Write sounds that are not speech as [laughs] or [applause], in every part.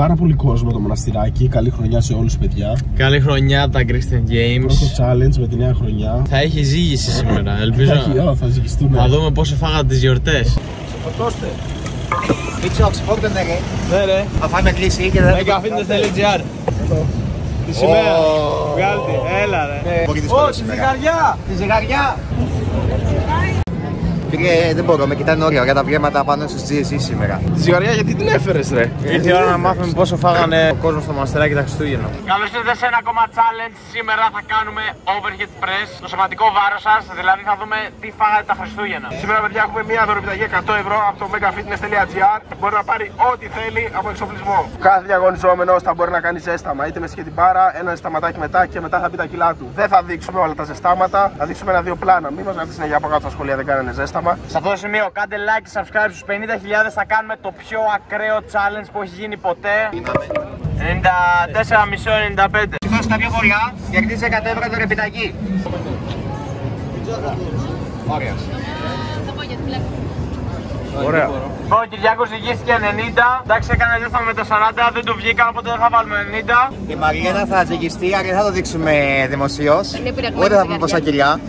πάρα πολύ κόσμο το μοναστηράκι. Καλή χρονιά σε όλους, παιδιά. Καλή χρονιά από τα Christian Games. Έχω challenge με τη νέα χρονιά. Θα έχει ζήγηση σήμερα, ελπίζω. Θα έχει, θα ζυγιστούμε. Να δούμε πόσο φάγατε τις γιορτές. Φορτώστε. Μίτσο, ξεφόγκτε ναι ρε. Ναι, ρε. Θα φάμε κλείσει και δεν Megafitness.gr Τη σημαία. Βγάλτε, έλα ρε. Ω, τη ζυγαριά! Τη ζυγαριά! Φίλε, δεν μπορώ, με κοιτάνε ωραία, ωραία τα βλέμματα πάνω στους GSC σήμερα. Τη ζυγαριά γιατί την έφερες, ρε; Ήρθε η ώρα να μάθουμε πόσο φάγανε ο κόσμος στο μοναστεράκι τα Χριστούγεννα. Καλώς ήρθατε σε ένα ακόμα challenge. Σήμερα θα κάνουμε overhead press, το σωματικό βάρος σας. Δηλαδή θα δούμε τι φάγατε τα Χριστούγεννα. Σήμερα, παιδιά, έχουμε μια δωροπιταγή 100 ευρώ από το megafitness.gr. Μπορεί να πάρει ό,τι θέλει από εξοπλισμό. Κάθε διαγωνιζόμενος θα μπορεί να κάνει ζέσταμα. Είτε μες σχέτη μπάρα, ένα ζεσταματάκι μετά και μετά θα πει τα κιλά του. Δεν θα δείξουμε όλα τα ζεστάματα, θα δείξουμε ένα-δύο πλάνα. Μην μα γράφετε συνέχεια από κάτω στα σχολεία δεν κάνανε ζέσταμα. Σε αυτό το σημείο κάντε like και subscribe στους 50.000 θα κάνουμε το πιο ακραίο challenge που έχει γίνει ποτέ 94,5-95 Σηκώ στα πιο βορειά, κερδίζεις 100 ευρώ το επιταγή. Ωραία. Ωραία. Λοιπόν, ο Κυριάκος ηγήθηκε 90, εντάξει έκανε ζέσταμα με το 40, δεν του βγήκα οπότε δεν θα βάλουμε 90 Η Μαριένα θα ζυγιστεί, αλλά δεν θα το δείξουμε δημοσίως. Ούτε θα πούμε πόσα κιλιά.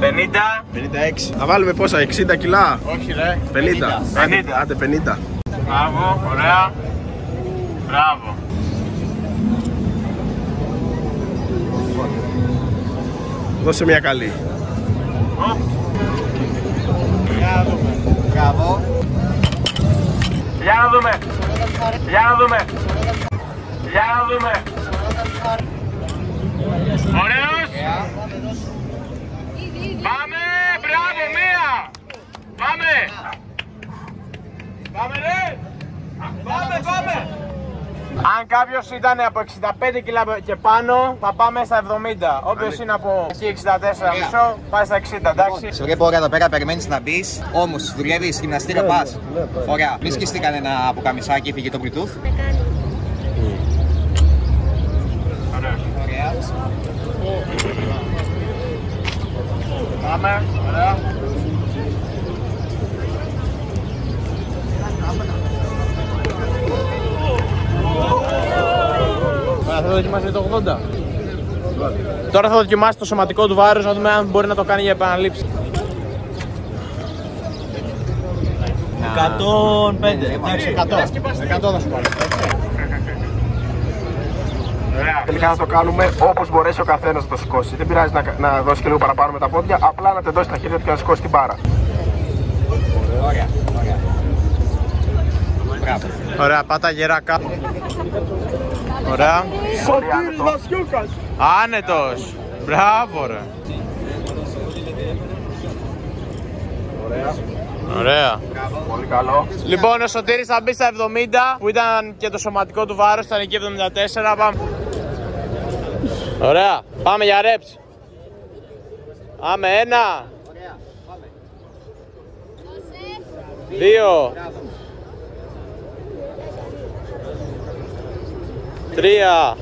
50 56. Θα βάλουμε πόσα, 60 κιλά; Όχι ρε 50. Άντε, 50. άντε 50. Μπράβο, ωραία Μπράβο Δώσε μια καλή. Μπράβο. Για να δούμε Για να δούμε Για να δούμε Ωραίος Πάμε, μπράβο, μία Πάμε Πάμε ρε Πάμε, πάμε αν κάποιος ήταν από 65 κιλά και πάνω, θα πάμε στα 70. Όποιος είναι από εκεί 64 μισό, πάει στα 60, εντάξει. Σε βλέπω ωραία εδώ πέρα, περιμένεις να μπεις. Όμως δουλεύεις γυμναστήριο πας. Ωραία. Μη σκιστεί κανένα από καμισάκι, φύγει το Bluetooth. Πάμε, ωραία. Τώρα θα δοκιμάσει το 80. Τώρα θα δοκιμάσει το σωματικό του βάρος να δούμε αν μπορεί να το κάνει για επαναλήψη. 105, εντάξει 100. 100 θα σου πάρει. Τελικά θα το κάνουμε όπως μπορέσει ο καθένας να το σηκώσει. Δεν πειράζει να, να δώσει και λίγο παραπάνω με τα πόδια, απλά να τεντώσει τα χέρια του και να σηκώσει την μπάρα. Ωραία. Ωραία. Μπράβο. Ωραία, πάτα γερακά. Ωραία. Σωτήρης Βασιούκας! Άνετος. Μπράβο ρε. Ωραία. Πολύ καλό. Λοιπόν, ο Σωτήρης θα μπει στα 70 που ήταν και το σωματικό του βάρος, ήταν εκεί 74. Πάμε. Ωραία. Πάμε για reps. Πάμε ένα. Δύο. Τρία.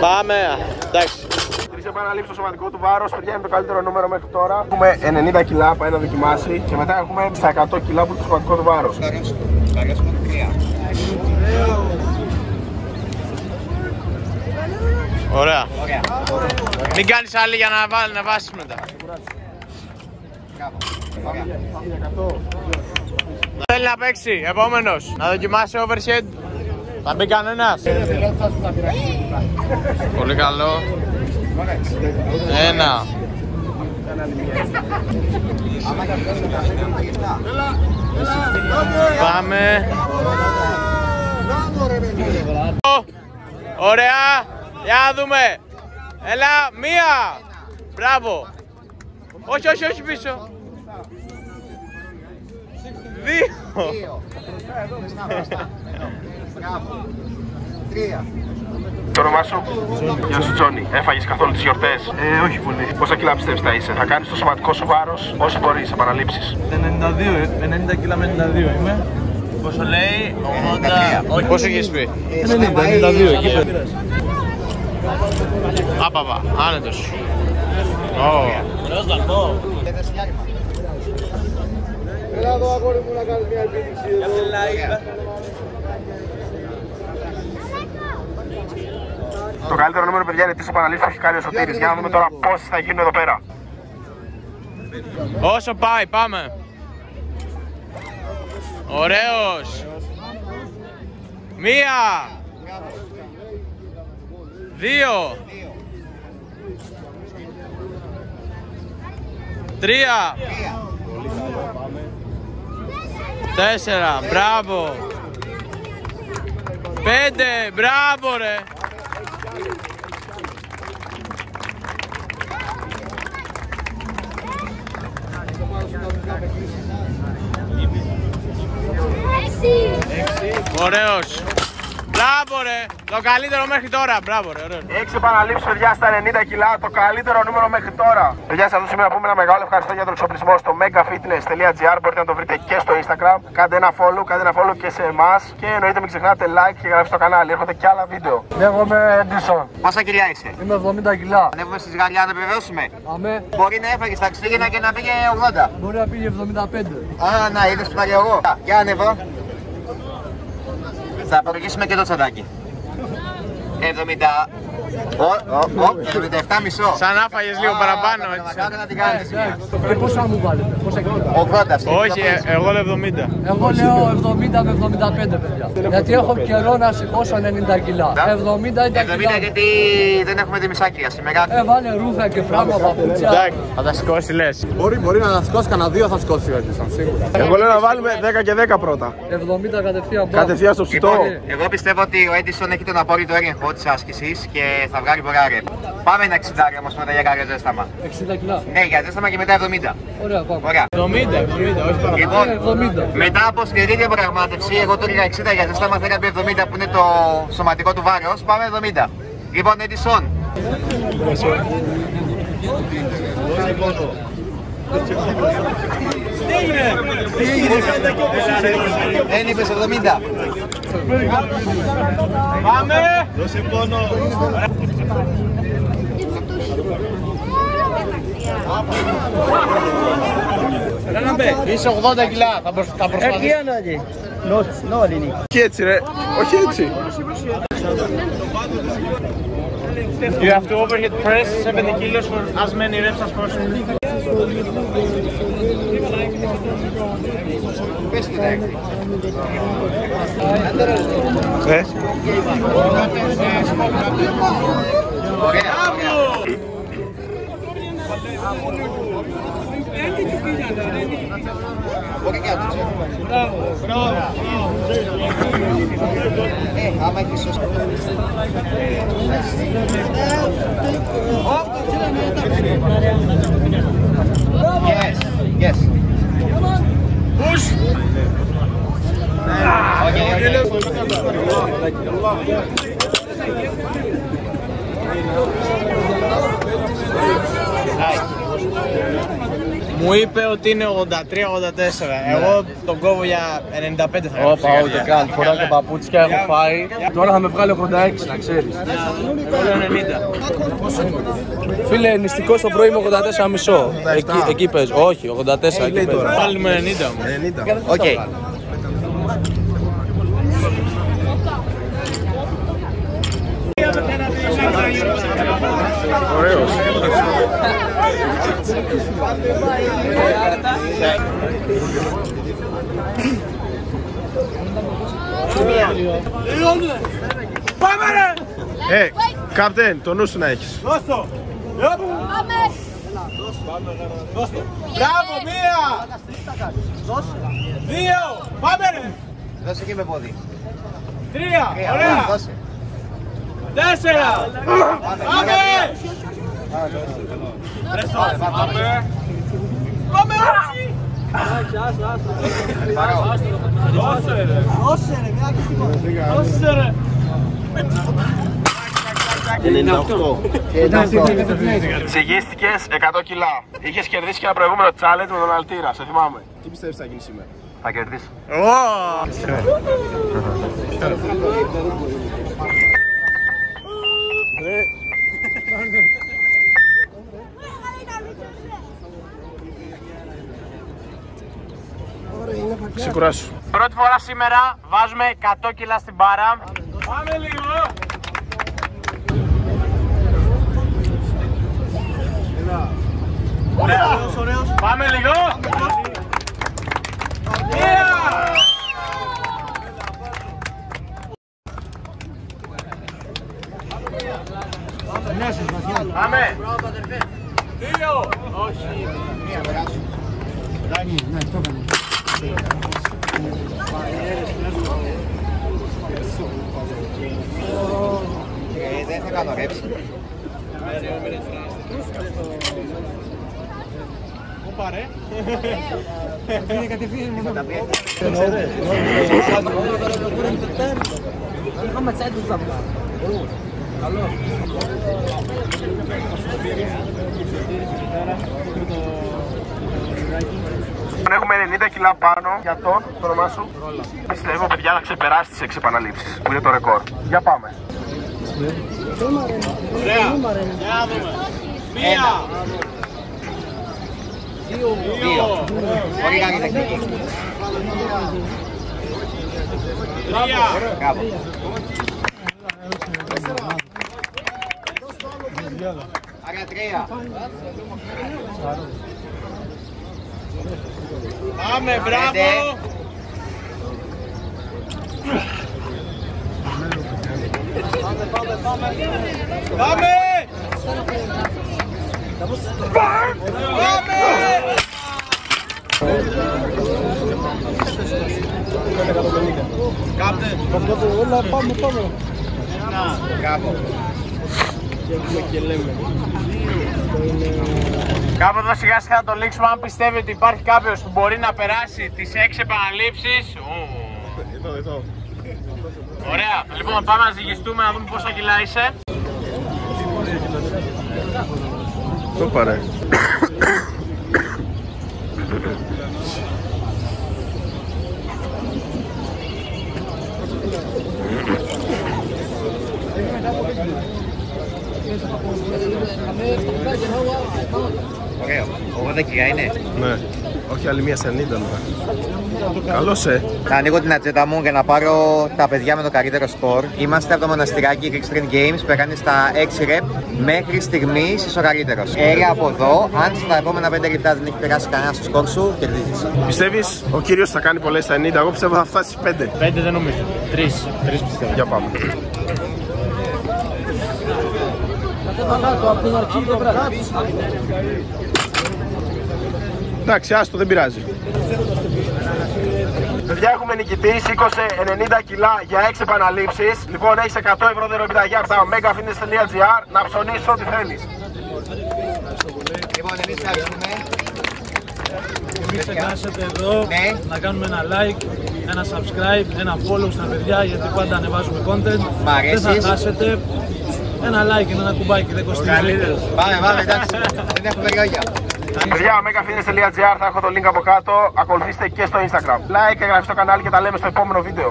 Πάμε. Εντάξει. Τρει επαναλήψει στο σωματικό του βάρος, παιδιά είναι το καλύτερο νούμερο μέχρι τώρα. Έχουμε 90 κιλά που ένα δοκιμάσει και μετά έχουμε στα 100 κιλά που είναι το σωματικό του βάρος. Ωραία. Μην κάνεις άλλη για να, βάλει, να βάσεις μετά. Θέλει να παίξει, επόμενος. Να δοκιμάσει overhead. Θα μπει κανένας. Πολύ καλό. Ένα. Πάμε. Ωραία. Για να δούμε. Έλα, μία. Μπράβο. Όχι, όχι, όχι πίσω. Δύο. Τρία. Το όνομά σου. Γεια σου Τζόνι. Έφαγες καθόλου τις γιορτές; Ε, όχι πολύ. Πόσα κιλά πιστεύεις θα είσαι; Θα κάνεις το σωματικό σου βάρος όσο μπορεί, επαναλήψει. 92, 90 κιλά με 92 είμαι. Πόσο λέει, 80. Όχι, πόσο έχεις πει; 90, 92, εκεί πέρα. Άπαβα, άνετος. Ω. Το καλύτερο νούμερο, παιδιά, είναι τις επαναλήψεις που έχει κάνει ο Σωτήρης. Για να δούμε τώρα πόσες θα γίνουν εδώ πέρα. Όσο πάει, πάμε. Ωραίος. Μία. Δύο. Τρία. Τέσσερα. Μπράβο. Πέντε. Μπράβο ρε. Ωραίος. Μπράβο ρε. Το καλύτερο μέχρι τώρα. Μπράβο ρε. Ωραίος. 6 επαναλήψεις, παιδιά, στα 90 κιλά. Το καλύτερο νούμερο μέχρι τώρα. Παιδιά, σας δώσουμε να πούμε ένα μεγάλο ευχαριστώ για τον εξοπλισμό στο megafitness.gr. Μπορείτε να το βρείτε και στο Instagram. Κάντε ένα follow, κάντε ένα follow και σε εμάς. Και εννοείται μην ξεχνάτε like και γραφή στο κανάλι. Έρχονται και άλλα βίντεο. Λέγομαι Έντισον. Πόσα κιλιά είσαι; Είμαι 70 κιλά. Ανέβουμε στη Γαλλιά να επιβεβαιώσουμε. Αμέ. Μπορεί να έφαγες στα Χριστούγεννα και να πήγε 80. Μπορεί να πήγε 75. Α, να είδες που είπα και εγώ. Για ανέβω. Θα απολογίσουμε και το τσαντάκι. 70. Ο, ο, ο, 77 μισό. Σαν άφαγες λίγο παραπάνω Α, έτσι. Κάτω να την κάνεις. Και πόσα μου βάλετε, πόσα κιλά. 80 αυτή. Όχι, ε, εγώ λέω 70. Εγώ λέω 70 με 75 παιδιά. Γιατί έχω καιρό να σηκώσω 90 κιλά. 70 ήταν 70 κιλά. γιατί δεν έχουμε δημισάκια σήμερα. Ε, βάλε ρούχα και πράγμα παπούτσια. Εντάξει, θα τα σηκώσει λες. Μπορεί, μπορεί να σηκώσει κανένα δύο, θα σηκώσει ο Έντισον, σίγουρα. Εγώ λέω να βάλουμε 10 και 10 πρώτα. 70 κατευθείαν πάνω. Κατευθείαν στο ψητό. Λοιπόν, εγώ πιστεύω ότι ο Έντισον έχει τον απόλυτο έλεγχο της άσκησης και θα βγάλει πολλά ρεπ. Πάμε ένα 60 όμως μετά για κάποιο ζέσταμα. 60 κιλά. Ναι, για ζέσταμα και μετά 70. Ωραία, πάμε. Ωραία. 70, 70, όχι παραπάνω. Λοιπόν, Ε, 70. μετά από σκληρή διαπραγμάτευση, εγώ το έλεγα 60 για ζέσταμα, θέλω να πει 70 που είναι το σωματικό του βάρος. Πάμε 70. Λοιπόν, Έντισον. Δεν είπες 70. Πάμε! Είσαι 80 κιλά, θα, προσ- θα προσπαθήσω. Όχι έτσι, ρε. Όχι έτσι. You have to overhead press 70 kilos for as many reps as possible. Ε, Ben de çok iyi geldi. Okey geldi. Bravo. Bravo. Hey, ama ki söz. Yes. Yes. Push. Okay. Okay. Μου είπε ότι είναι 83-84. Εγώ τον κόβω για 95 θα έκανα. Όπα, ούτε καν. Φοράω και παπούτσια, έχω φάει. Τώρα θα με βγάλει 86, να ξέρεις. Εγώ λέω 90. Φίλε, νηστικός το πρωί με 84 μισό. Εκεί, εκεί παίζω. Όχι, 84 εκεί παίζω. Πάλι με 90 μου. Οκ. Ωραίος. Ε, κάπτεν, το νου σου να έχεις. Μπράβο, μία! Δύο! Πάμε ρε! Δώσε και με πόδι. Τρία! Τρία, Ωραία! Δώσε. Τέσσερα! Πάμε! Πάμε. Πάμε όχι! Παρό. Δώσε ρε! Δώσε ρε! Ζυγίστηκες 100 κιλά. Είχες κερδίσει και ένα προηγούμενο challenge με τον Αλτήρα, σε θυμάμαι. Τι πιστεύεις θα γίνει σήμερα; Θα κερδίσω. Ξεκουράσου. Πρώτη φορά σήμερα βάζουμε 100 κιλά στην μπάρα. Πάμε λίγο. Ωραία. Πάμε λίγο. Yeah! Πάμε. Δύο. Όχι. Ε, δεν θα κάνω ρέψη. Έχουμε 90 κιλά πάνω για τον το όνομά σου. Πιστεύω, παιδιά, να ξεπεράσει τις 6 επαναλήψεις που είναι το ρεκόρ. Για πάμε. Μία. Δύο. Πολύ καλή τεχνική. Τρία. Μπράβο. Άρα τρία. Πάμε, μπράβο. Πέντε. Πάμε. Πάμε. Μπράβο. Κάπου εδώ σιγά σιγά το λήξουμε. Αν πιστεύει ότι υπάρχει κάποιος που μπορεί να περάσει τις 6 επαναλήψεις. Ωραία. Λοιπόν, πάμε να ζυγιστούμε να δούμε πόσα κιλά είσαι. Το πάρε. Ωραίο. 80 κιλά είναι. Ναι. Όχι άλλη μία 90 τώρα. Καλός ε. Θα ανοίγω την ατζέντα μου για να πάρω τα παιδιά με το καλύτερο σκορ. Είμαστε από το μοναστηράκι Greek Street Games που έκανε στα 6 rep. Μέχρι στιγμής είσαι ο καλύτερος. Έλα από εδώ, αν στα επόμενα 5 λεπτά δεν έχεις περάσει κανένα στο σκορ σου, κερδίζεις. Πιστεύεις ο κύριος θα κάνει πολλές στα 90. Εγώ πιστεύω θα φτάσει στι 5. Πέντε δεν νομίζω. Τρεις. Τρεις πιστεύω. Για πάμε. Εντάξει, άστο, δεν πειράζει. Παιδιά, έχουμε νικητή, σήκωσε 90 κιλά για 6 επαναλήψεις. Λοιπόν, έχεις 100 ευρώ δωρεοπιταγιά από τα megafitness.gr να ψωνίσεις ό,τι θέλεις. Λοιπόν, εμείς ευχαριστούμε. Μην ξεχάσετε εδώ Ναι. να κάνουμε ένα like, ένα subscribe, ένα follow στα παιδιά γιατί πάντα ανεβάζουμε content. Μ' αρέσεις. Δεν θα χάσετε. Ένα like, ένα κουμπάκι, δεν κοστίζει. Πάμε, πάμε, εντάξει. [laughs] δεν έχουμε λόγια. Παιδιά, megafitness.gr θα έχω το link από κάτω. Ακολουθήστε και στο Instagram. Like, εγγραφή στο κανάλι και τα λέμε στο επόμενο βίντεο.